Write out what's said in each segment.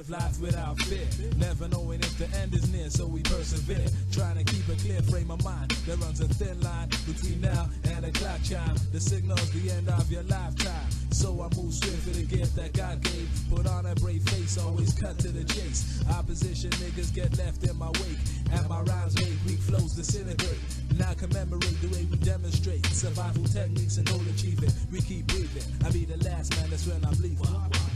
Live life without fear, never knowing if the end is near, so we persevere. Trying to keep a clear frame of mind. There runs a thin line between now and the clock chime. The signal's the end of your lifetime. So I move swift for the gift that God gave. Put on a brave face, always cut to the chase. Opposition niggas get left in my wake. And my rhymes make weak flows disintegrate. Now commemorate the way we demonstrate survival techniques and goal achievement. We keep breathing. I be the last man, that's when I'm leaving.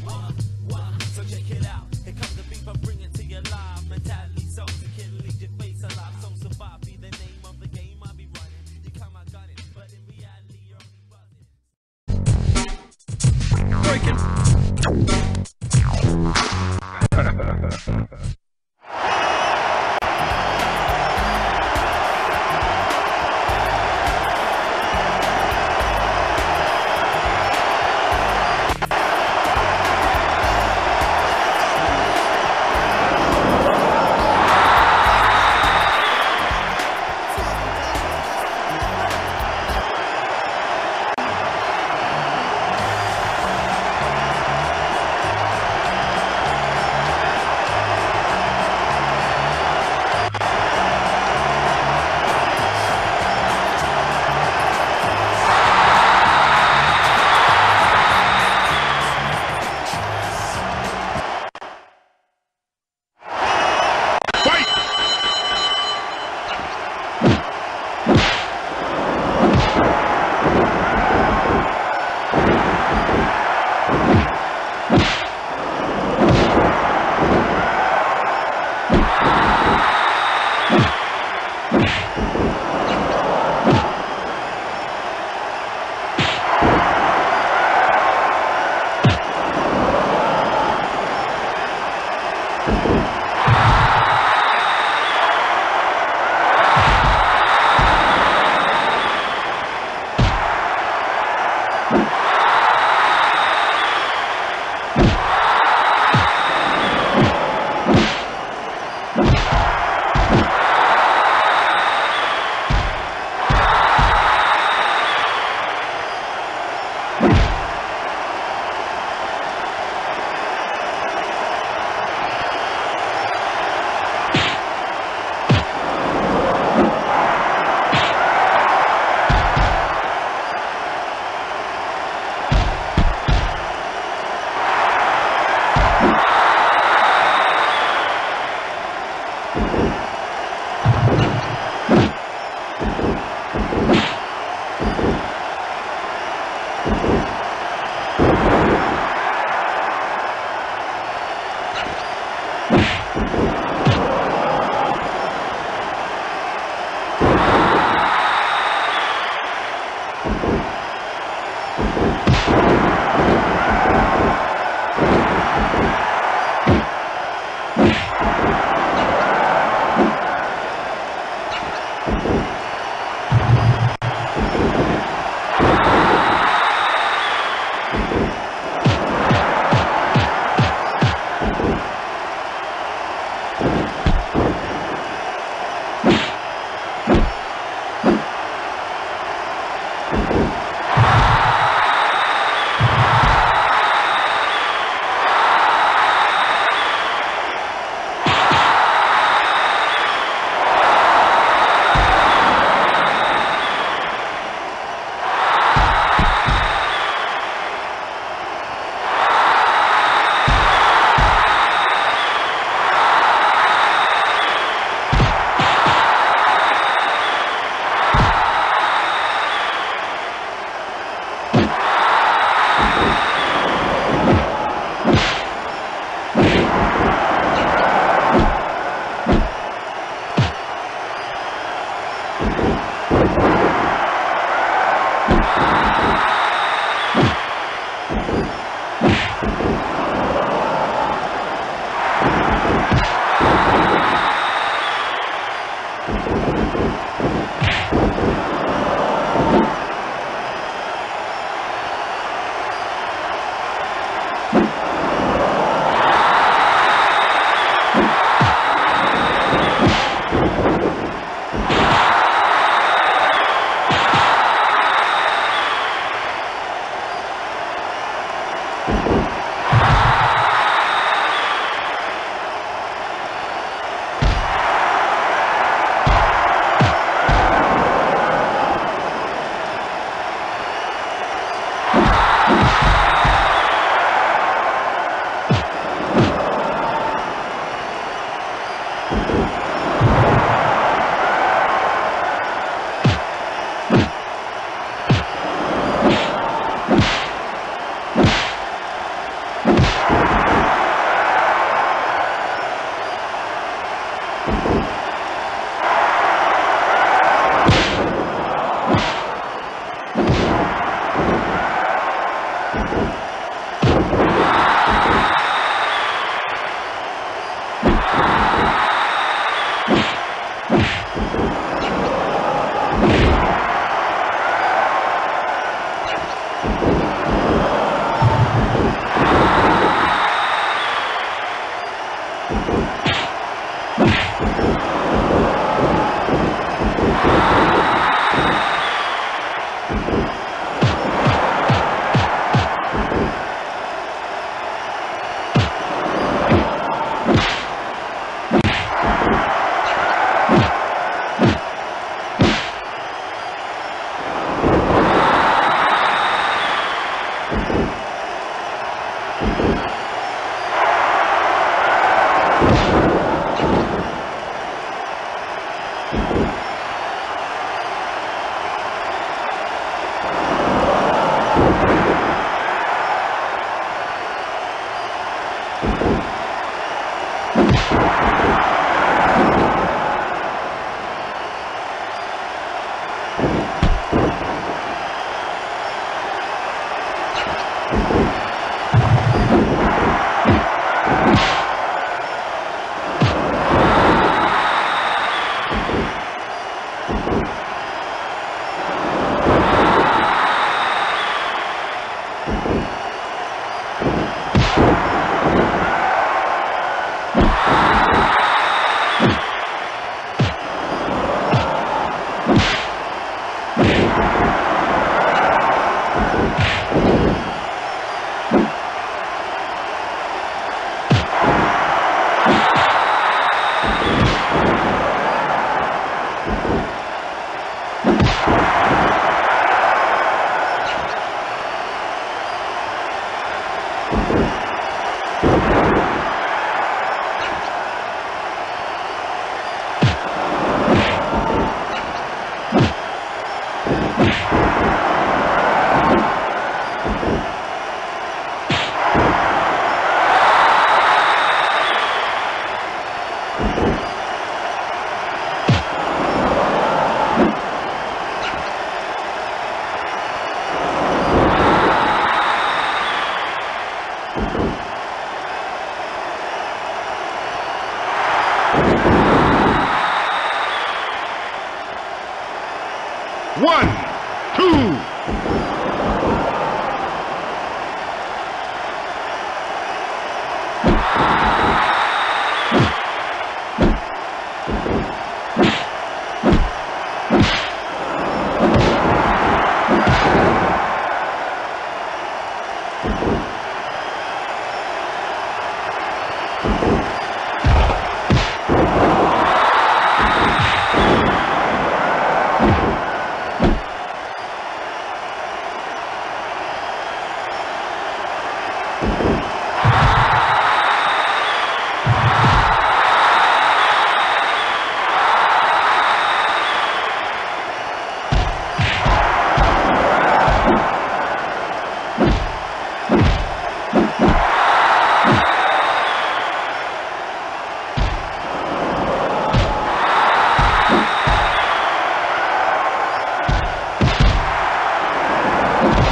One,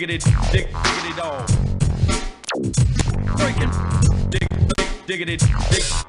Diggity, dig, diggity dog. Breaking, dig, dig, diggity, dig.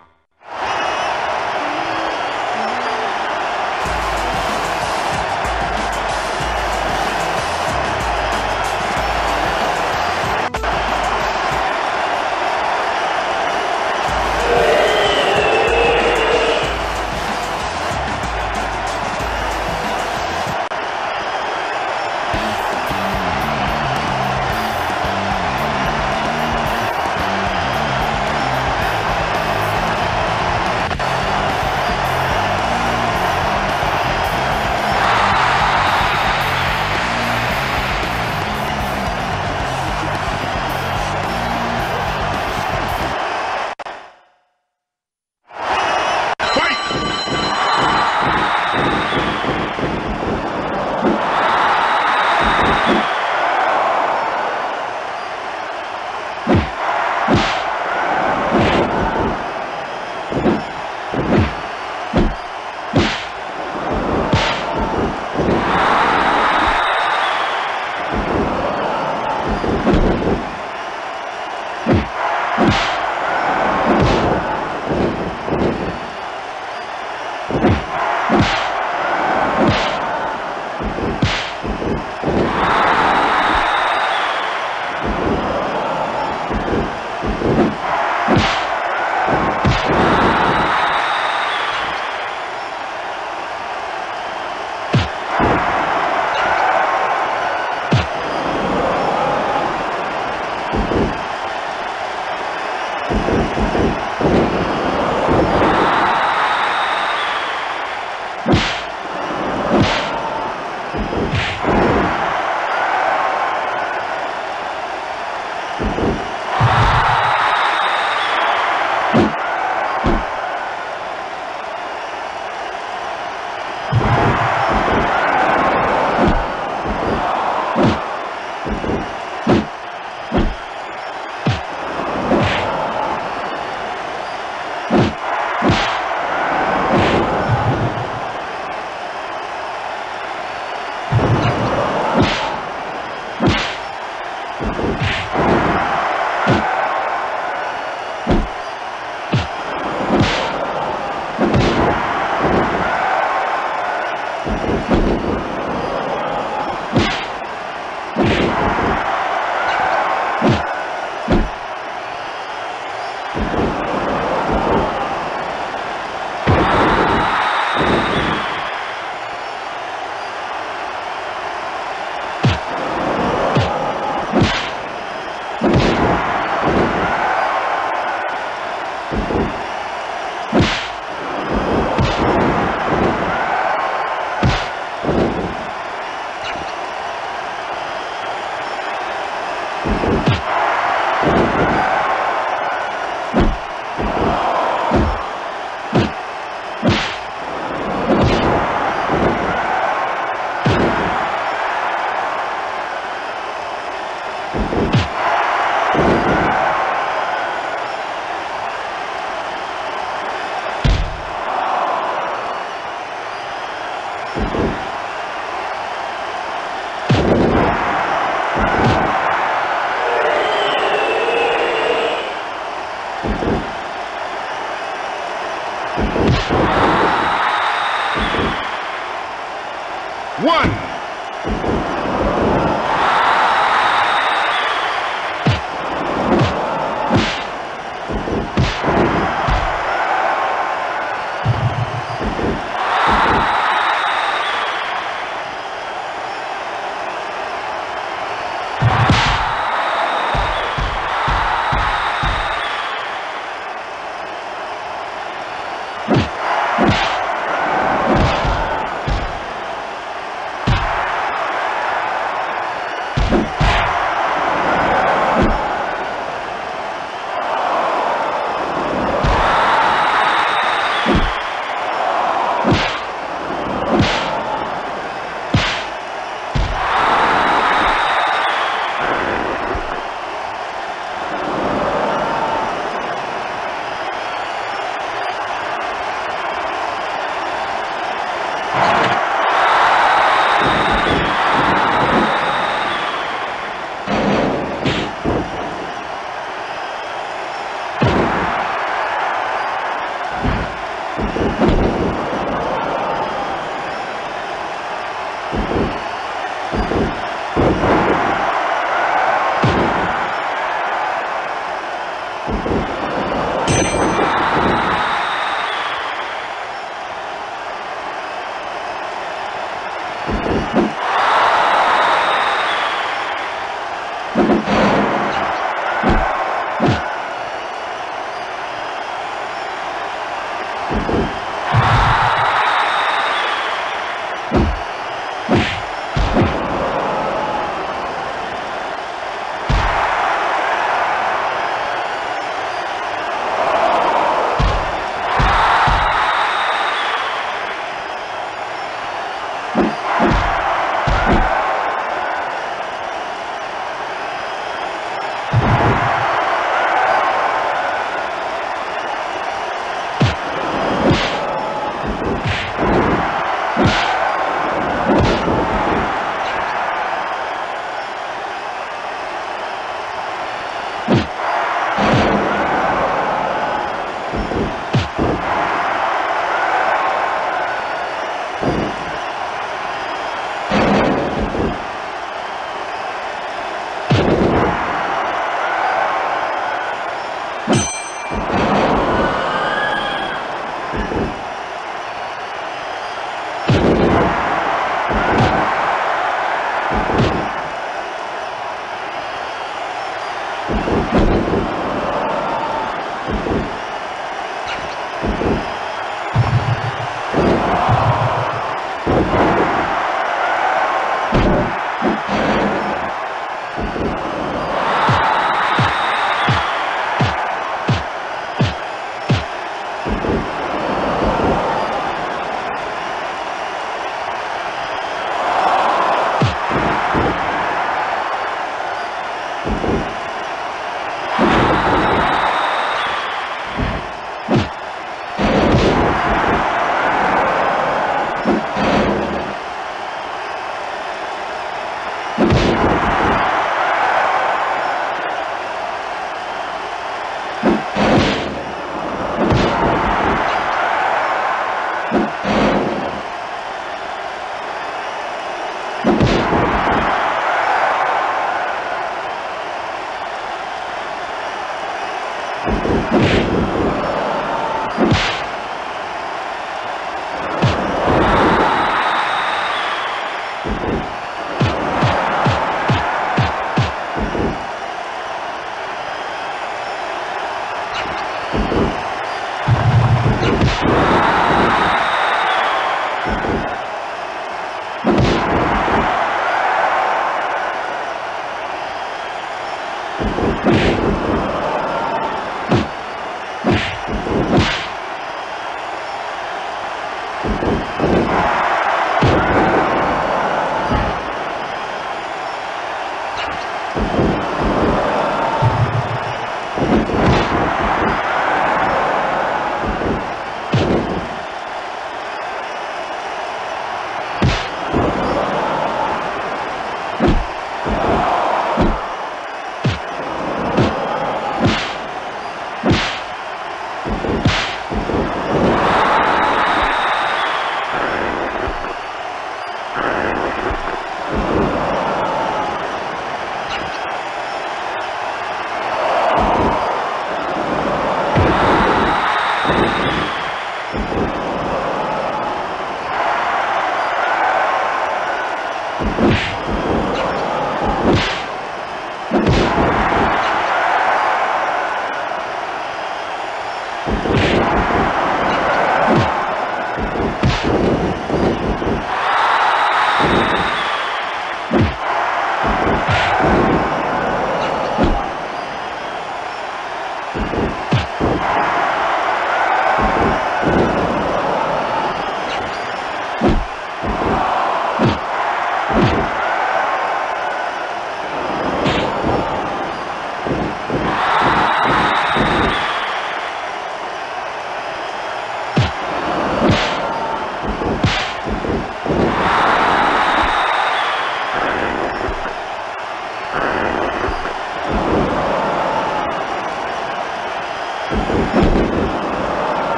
you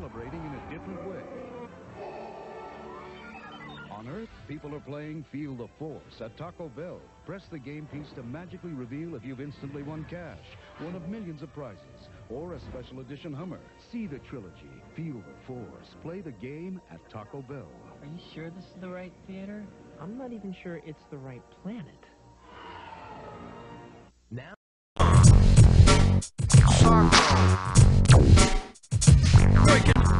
celebrating in a different way. On Earth, people are playing Feel the Force at Taco Bell. Press the game piece to magically reveal if you've instantly won cash, one of millions of prizes, or a special edition Hummer. See the trilogy, Feel the Force. Play the game at Taco Bell. Are you sure this is the right theater? I'm not even sure it's the right planet. Now? breaking.